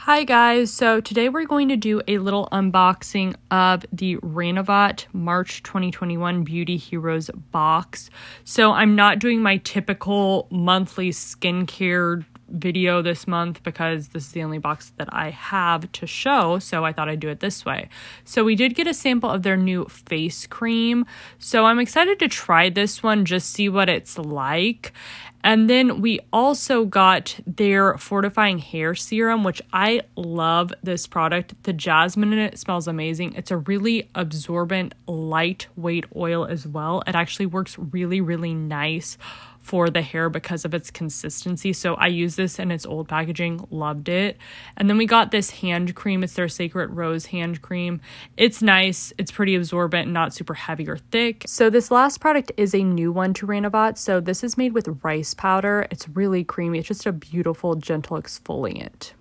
Hi guys, so today we're going to do a little unboxing of the Ranavat March 2021 Beauty Heroes box. So I'm not doing my typical monthly skincare video this month because this is the only box that I have to show, so I thought I'd do it this way. So we did get a sample of their new face cream. So I'm excited to try this one, just see what it's like. And then we also got their fortifying hair serum, which I love this product. The jasmine in it smells amazing. It's a really absorbent, lightweight oil as well. It actually works really, really nice for the hair because of its consistency. So I use this in its old packaging, loved it. And then we got this hand cream. It's their Sacred Rose hand cream. It's nice, it's pretty absorbent, not super heavy or thick. So this last product is a new one to Ranavat. So this is made with rice powder. It's really creamy. It's just a beautiful, gentle exfoliant.